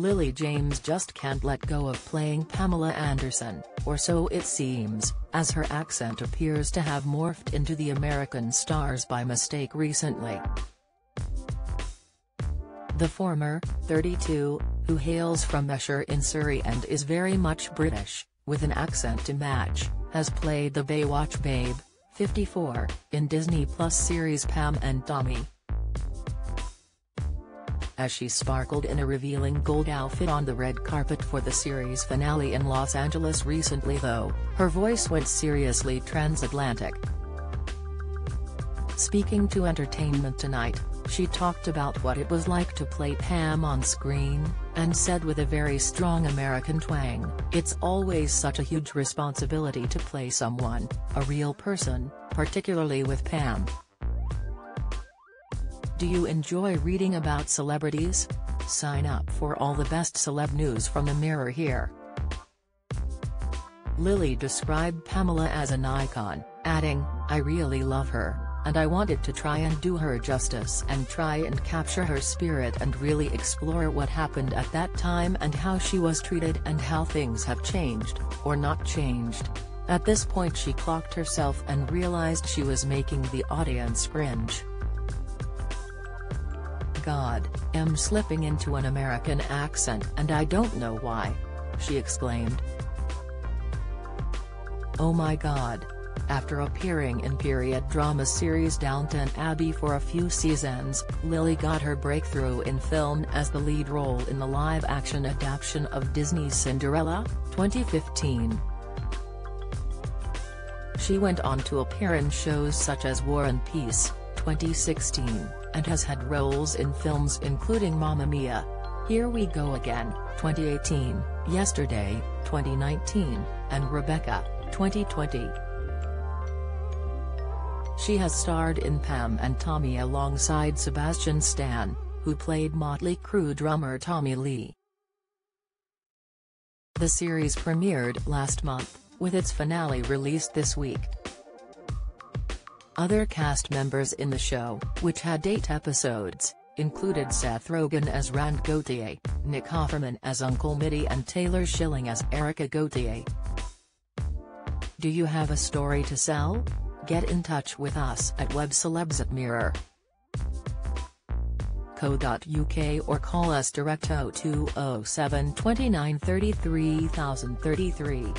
Lily James just can't let go of playing Pamela Anderson, or so it seems, as her accent appears to have morphed into the American stars by mistake recently. The former, 32, who hails from Esher in Surrey and is very much British, with an accent to match, has played the Baywatch babe, 54, in Disney Plus series Pam and Tommy as she sparkled in a revealing gold outfit on the red carpet for the series finale in Los Angeles recently though, her voice went seriously transatlantic. Speaking to Entertainment Tonight, she talked about what it was like to play Pam on screen, and said with a very strong American twang, it's always such a huge responsibility to play someone, a real person, particularly with Pam. Do you enjoy reading about celebrities? Sign up for all the best celeb news from the Mirror here. Lily described Pamela as an icon, adding, I really love her, and I wanted to try and do her justice and try and capture her spirit and really explore what happened at that time and how she was treated and how things have changed, or not changed. At this point she clocked herself and realized she was making the audience cringe. God, am slipping into an American accent and I don't know why. She exclaimed. Oh my god. After appearing in period drama series Downton Abbey for a few seasons, Lily got her breakthrough in film as the lead role in the live-action adaptation of Disney's Cinderella, 2015. She went on to appear in shows such as War and Peace, 2016 and has had roles in films including Mamma Mia! Here We Go Again, 2018, Yesterday, 2019, and Rebecca, 2020. She has starred in Pam and Tommy alongside Sebastian Stan, who played Motley Crue drummer Tommy Lee. The series premiered last month, with its finale released this week. Other cast members in the show, which had eight episodes, included Seth Rogen as Rand Gauthier, Nick Offerman as Uncle Miltie and Taylor Schilling as Erica Gauthier. Do you have a story to sell? Get in touch with us at webcelebs at mirror. Co.uk or call us direct 0207 29 33 033.